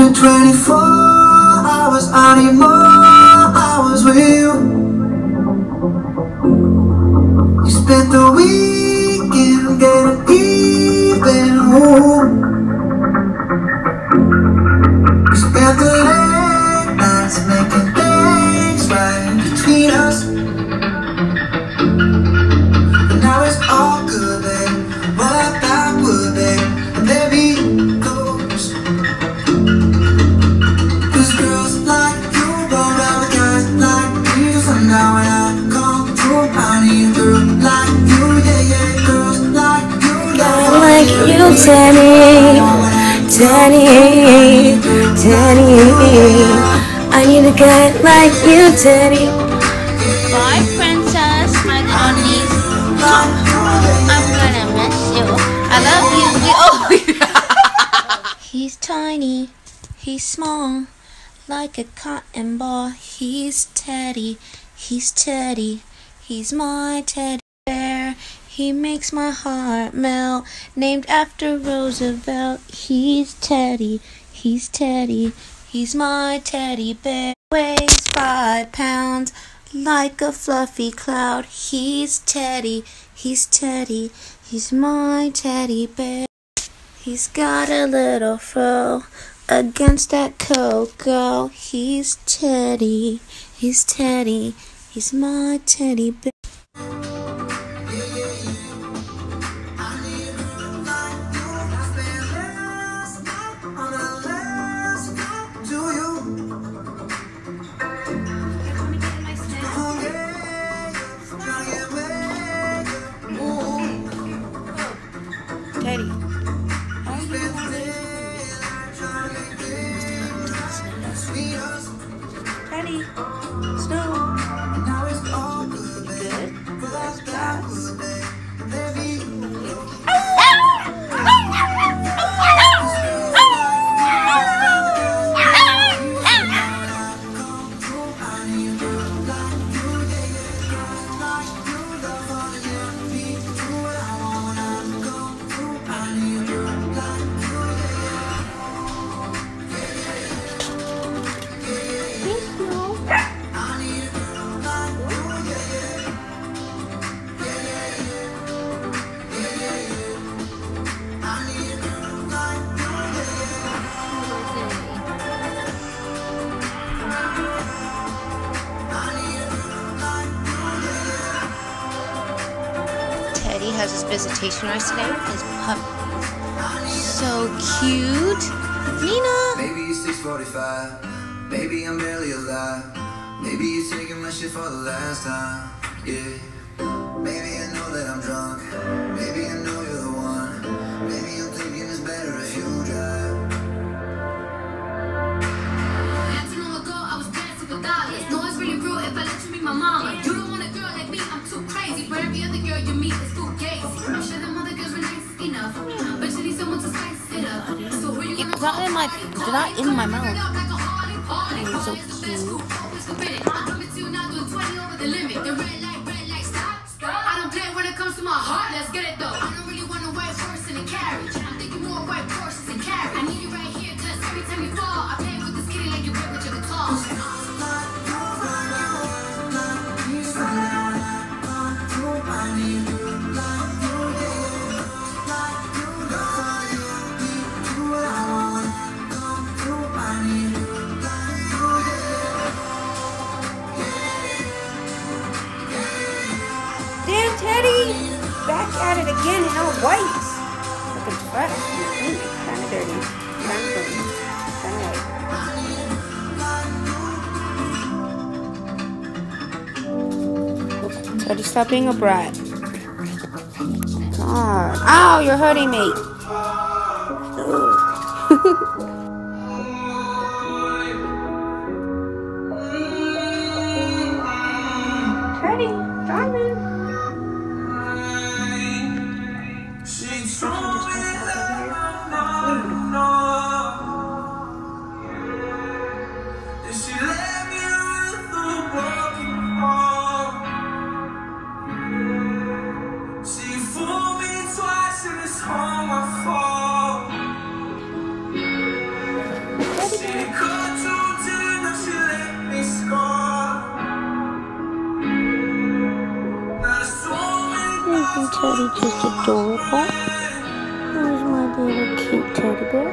been 24 hours, I need more hours with you. You spent the you, Teddy, Teddy, Teddy. I need a guy like you, Teddy. Bye, princess, my niece. I'm gonna miss you. I love you. We- Oh, He's tiny. He's small. Like a cotton ball. He's Teddy. He's Teddy. He's my teddy. He makes my heart melt. Named after Roosevelt. He's Teddy. He's Teddy. He's my teddy bear. Weighs five pounds. Like a fluffy cloud. He's Teddy. He's Teddy. He's my teddy bear. He's got a little fro against that cocoa. He's Teddy. He's Teddy. He's my teddy bear. Visitation rights today with his pup. So cute. Nina. Maybe it's 645. Maybe I'm barely alive. Maybe you're taking my shit for the last time. Yeah. Maybe I know that I'm drunk. Maybe I know you're the one. Maybe I'm thinking it's better if you drive. Not too long ago, I was dancing for dollars. No, it's really real if I let you meet my mama. You don't want a girl like me, I'm too crazy. But every other girl you meet is It's not in my. It's not in my mouth. It's so cute. Teddy, stop being a brat. God. Ow, you're hurting me. Teddy, darling. and Teddy just adorable. There's my little cute teddy bear.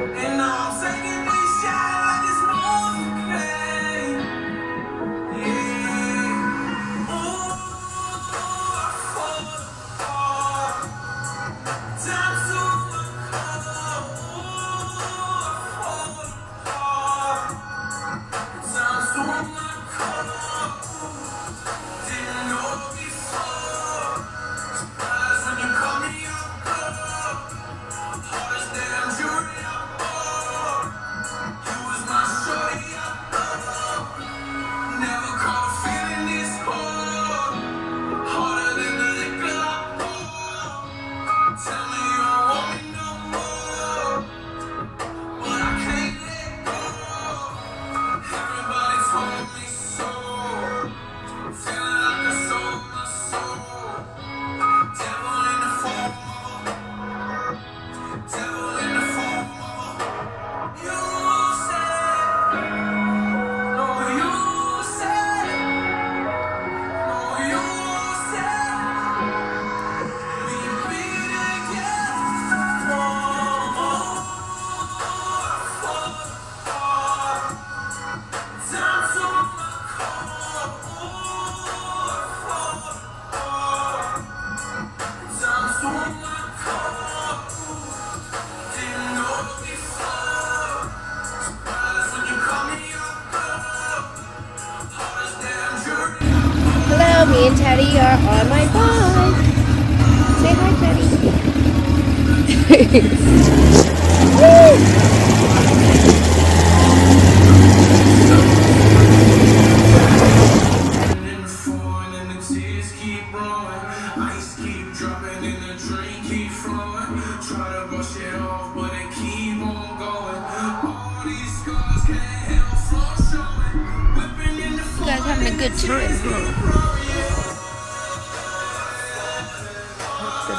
い。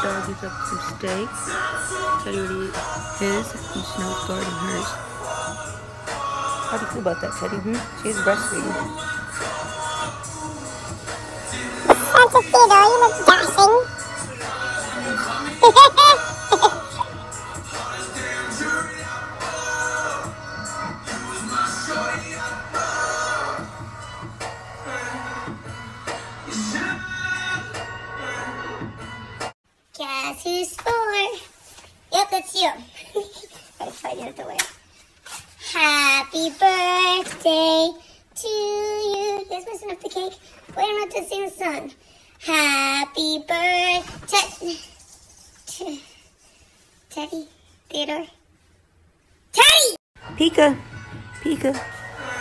Dog is up some steak. Teddy already ate his, and Snow's guarding hers. How do you feel about that, Teddy? Hmm? She's breastfeeding. Santa Theodore, you look dashing. Teddy. Theodore. Teddy! Pika! Pika!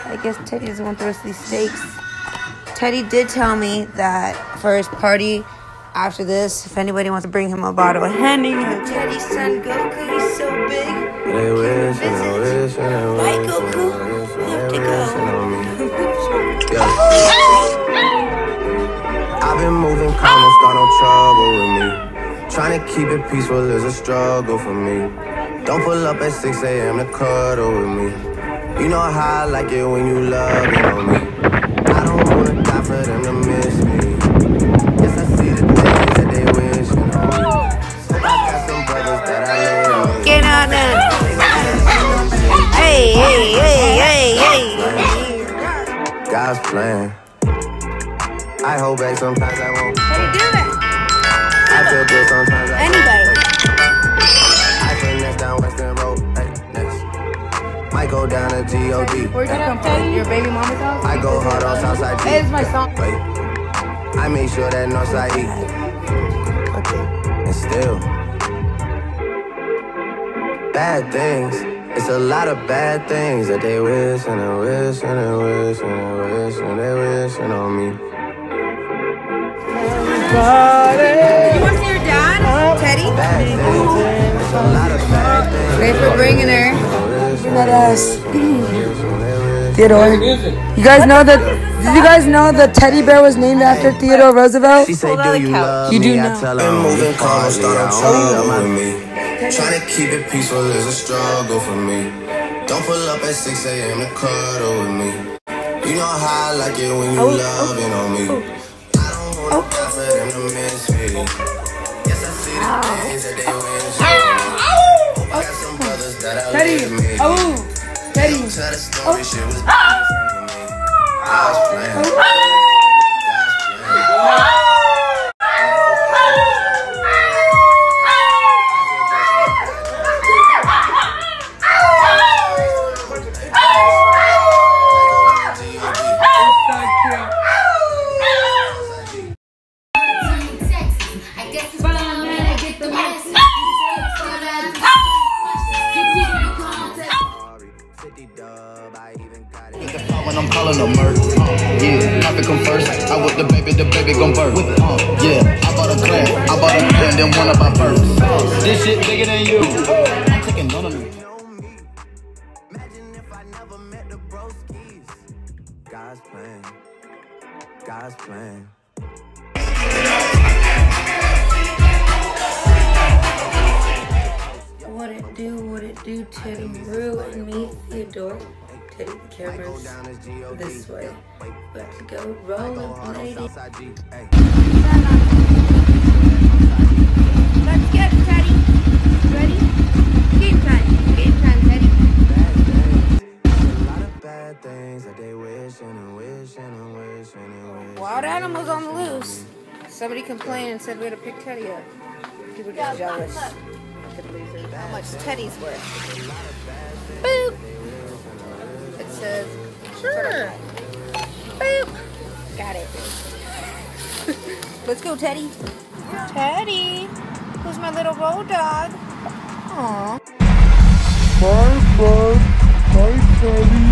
I guess Teddy doesn't want the rest of these steaks. Teddy did tell me that for his party after this, if anybody wants to bring him a bottle of Henny, Teddy's son Goku, he's so big. They wish and they wish and they wish and Goku. Trying to keep it peaceful is a struggle for me. Don't pull up at 6 a.m. to cuddle with me. You know how I like it when you love it on me. I don't wanna die for them to miss me. Yes, I see the things that they wishing on me. I got some brothers that I live with. Get out there! Hey, hey, hey, hey, hey! God's plan. I hold back sometimes I Might go down to G-O-D. Where'd you come from? Your baby mama's house? I go hard on Southside G. Hey, it's my song. Wait. I make sure that Northside E. Okay. And still. Bad things. It's a lot of bad things that they wish and they wish and they wish and they wish and they wishing on me. You want to see your dad? Teddy? Bad things. It's a lot of bad things. Thanks for bringing her. That ass. ass. Theodore. You guys know that? Did you guys know the teddy bear was named after Theodore Roosevelt? She say, do you love You do know. tell I'm moving calm, start no trouble. Trying to keep it peaceful is a struggle for me. Don't pull up at 6 a.m. to cuddle with me. You know how I like it when you oh, oh. loving on me. I don't wanna die for them to miss me. Yes, tell the story, was me. I was playing. I was playing. This shit bigger than you. I'm taking none of. Imagine if I never met the broskies. God's plan. God's plan. What it do, what it do, Teddy Rue and me, Theodore. Teddy, the camera's this way. To go I go rolling, hard on lady. Southside G. Hey. Let's get it, Teddy. Ready? Game time. Game time, Teddy. bad things. A lot of bad things that they wishing and wishing and wishing and wishing. Wild animals on the loose. Somebody complained and said we had to pick Teddy up. People get jealous. How much Teddy's worth? Boop. It says sure. Boop. Got it. Let's go, Teddy. Teddy. Who's my little road dog? Aww. Bye, bud. Bye, buddy.